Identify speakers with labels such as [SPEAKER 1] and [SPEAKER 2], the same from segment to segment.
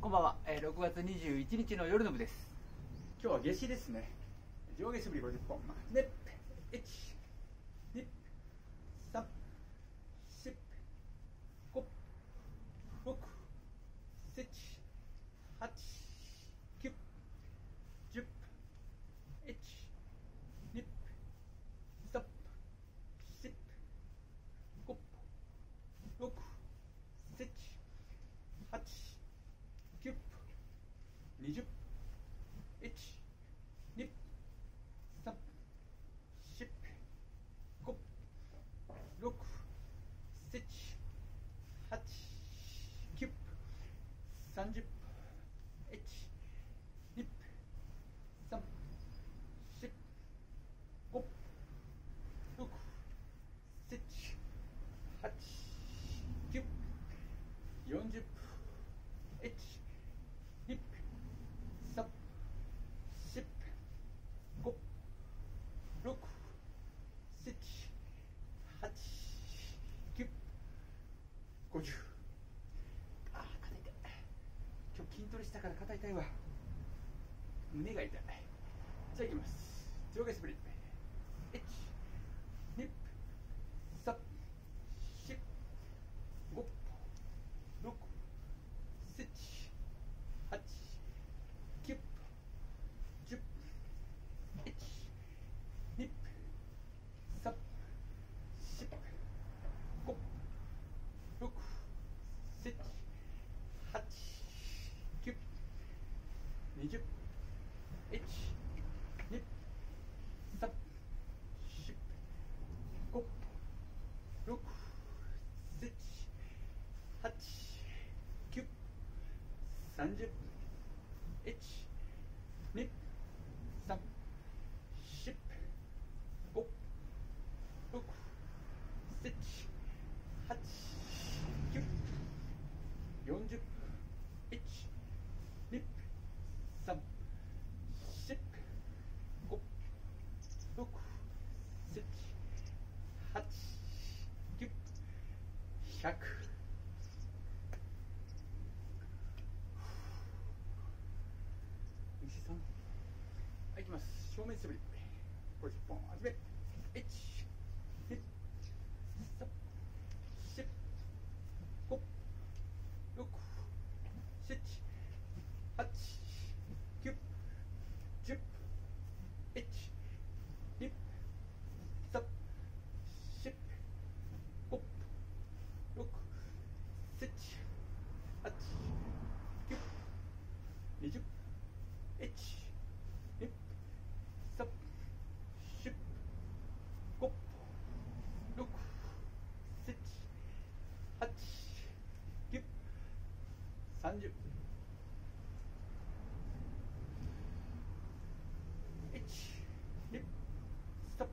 [SPEAKER 1] こんばんは、えー、6月21日の夜の部です。
[SPEAKER 2] 今日は夏至ですね。上下素振り50本で1 2 3 4 5 6 7 8 9 10 1 2 3 4 5 6 7 8 9 20 1 2 3 4 5 6 7 8 9 30 1 2 3 4 5 6 7 8 9 40 1 2 3 4 5 6 7 8 9 50あー肩痛い今日筋トレしたから肩痛いわ。胸が痛い。じゃあいきます。上下スプリット。Necip? きます正面素振り50本始め1 2 3 4 5 6 7 8 9 10 1 2 3 4 5 6 7 8 9 20 1 2 3 4 5 6 7 8 9 30 1 2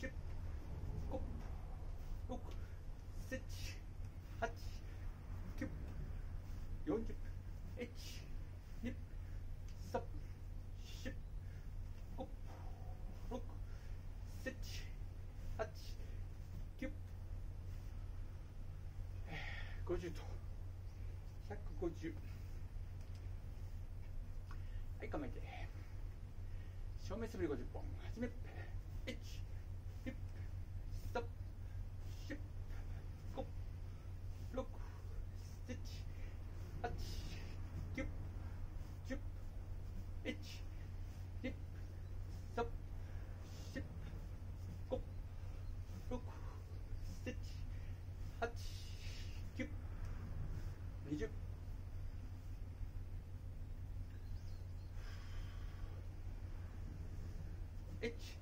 [SPEAKER 2] 3 4 5 6 7 8 9 40 1 2 3 4 5 6 7 8 9 50と150はい構えて。正面素振り50本。始め bitch.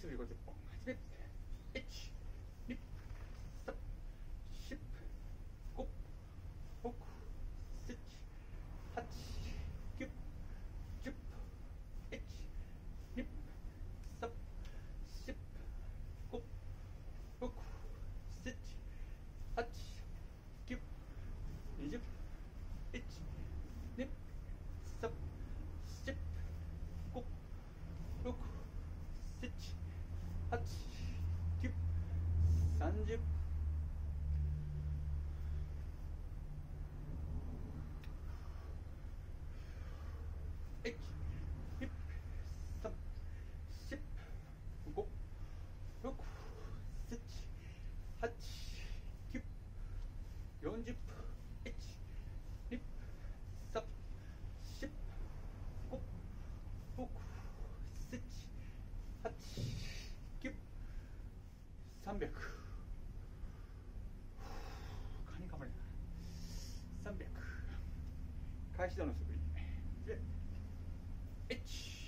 [SPEAKER 2] 数50本始め300カニか300の素振り1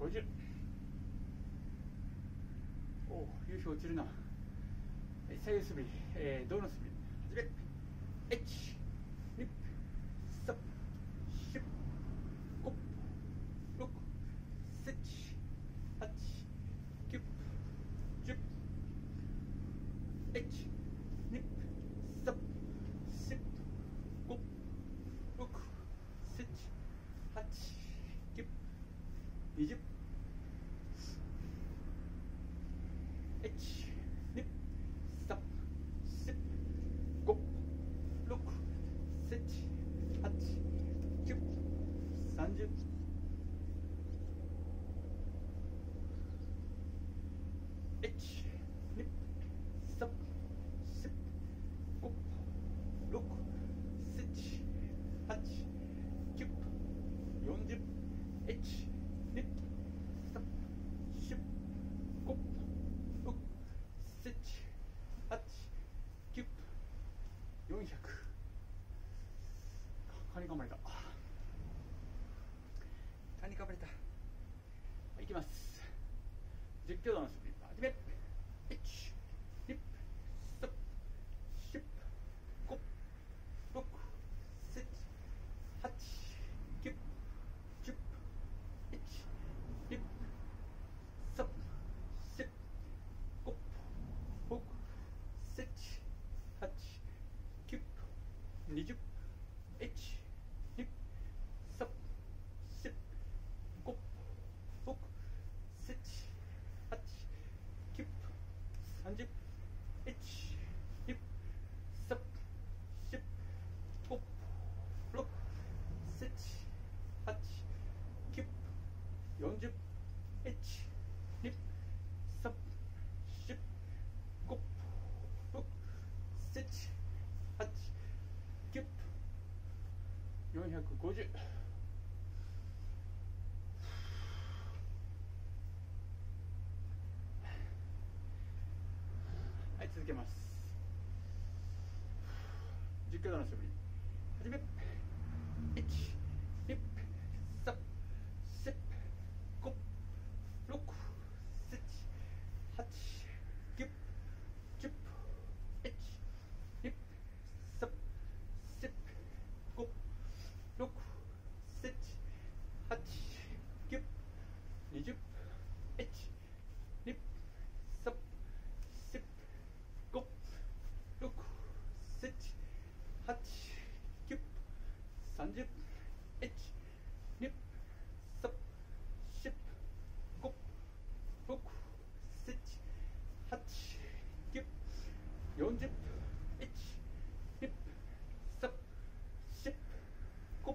[SPEAKER 2] 350おお夕日落ちるな制す隅、えー、どの隅センチ8 9 30教団です40 1 2 3 4 5 6 7 8 9 450はい続けます。10回の素振り。始め。1 2 3 4 5 6 7 8 9 10 1 2 3 4 5 6 7 8 9 20 1 2 3 4 5 6 7 8 9 30 1 2 3 4 5 6 7 8 9 40 1 2 3 4 5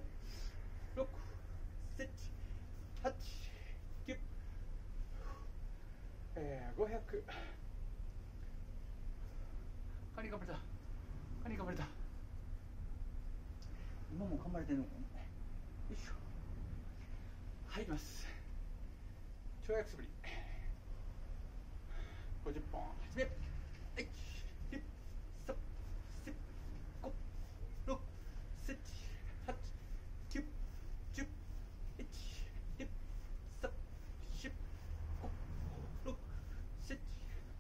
[SPEAKER 2] 6 7 8 9えー、500カニ噛まれた。カニ噛まれた。今も噛まれてんのかなよいしょ。はいいきます。跳躍素振り。50本。始め。1 2 3 4 5 6 7 8 9 10 1 2 3 4 5 6 7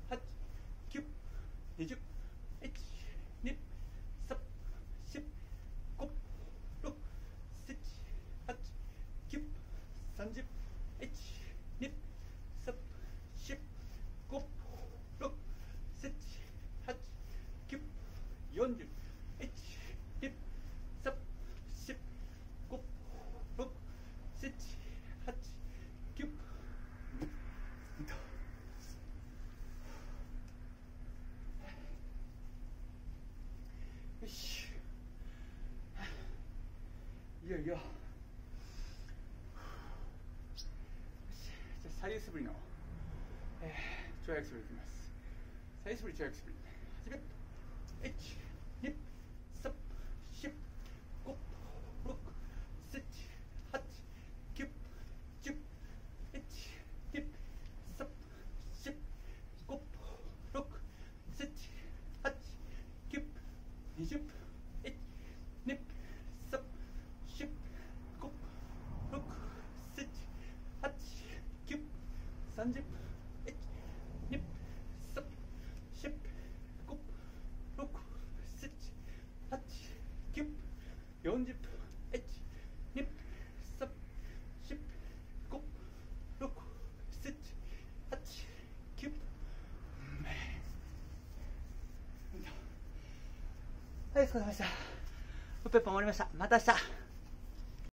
[SPEAKER 2] 8 9 20 1 2 3 4 5 6 7 8 9 30 1 2 3 4 5 6 7 8 9 40 1 2 3 4 5 6 7 8 9よしいよ。じゃ左右素振りの、えー、跳躍素振りいきます。左右素振り跳躍素振り始め。1 2 3 4 5 6 7 8 9 10 1 2 3 4 5 6 7 8 9 20 1 2 3 4 5 6 7 8 9 30 1 2 3 4 5 6 7 8 9 40 1 2 3 4 5 6 7 8 9はい、お疲れ様でした。600本終わりました。また明日。